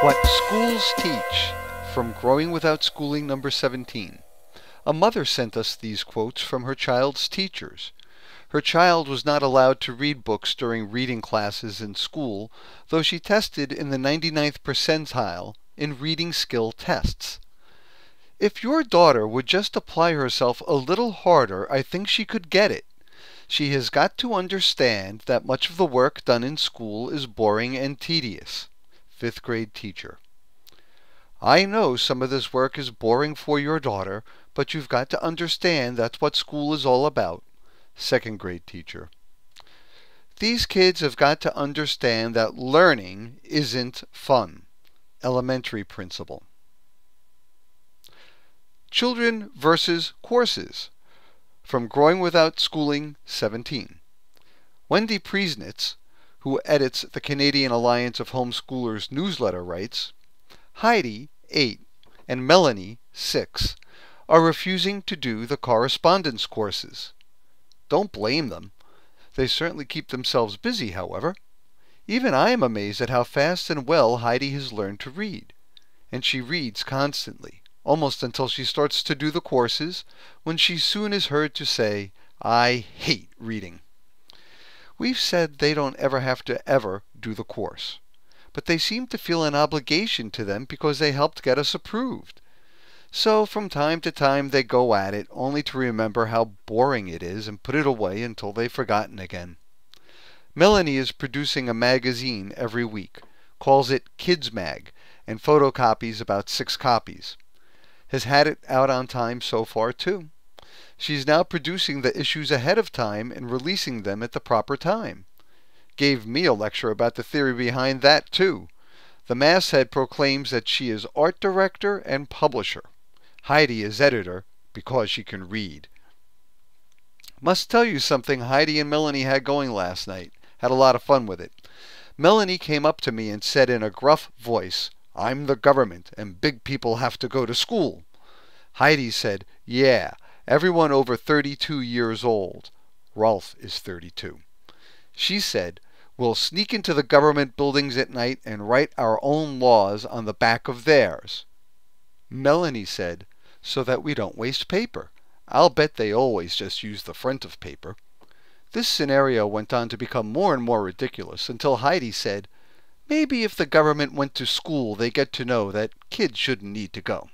What Schools Teach from Growing Without Schooling number 17. A mother sent us these quotes from her child's teachers. Her child was not allowed to read books during reading classes in school, though she tested in the 99th percentile in reading skill tests. If your daughter would just apply herself a little harder, I think she could get it. She has got to understand that much of the work done in school is boring and tedious fifth grade teacher. I know some of this work is boring for your daughter, but you've got to understand that's what school is all about. Second grade teacher. These kids have got to understand that learning isn't fun. Elementary principal. Children versus courses. From Growing Without Schooling 17. Wendy Priesnitz who edits the Canadian Alliance of Homeschoolers newsletter, writes Heidi, 8, and Melanie, 6, are refusing to do the correspondence courses. Don't blame them. They certainly keep themselves busy, however. Even I am amazed at how fast and well Heidi has learned to read. And she reads constantly, almost until she starts to do the courses, when she soon is heard to say, I hate reading. We've said they don't ever have to ever do the course. But they seem to feel an obligation to them because they helped get us approved. So from time to time they go at it, only to remember how boring it is and put it away until they've forgotten again. Melanie is producing a magazine every week, calls it Kids Mag, and photocopies about six copies. Has had it out on time so far too. She's now producing the issues ahead of time and releasing them at the proper time. Gave me a lecture about the theory behind that, too. The masthead proclaims that she is art director and publisher. Heidi is editor because she can read. Must tell you something Heidi and Melanie had going last night. Had a lot of fun with it. Melanie came up to me and said in a gruff voice, I'm the government and big people have to go to school. Heidi said, Yeah, Everyone over 32 years old. Rolf is 32. She said, We'll sneak into the government buildings at night and write our own laws on the back of theirs. Melanie said, So that we don't waste paper. I'll bet they always just use the front of paper. This scenario went on to become more and more ridiculous until Heidi said, Maybe if the government went to school, they get to know that kids shouldn't need to go.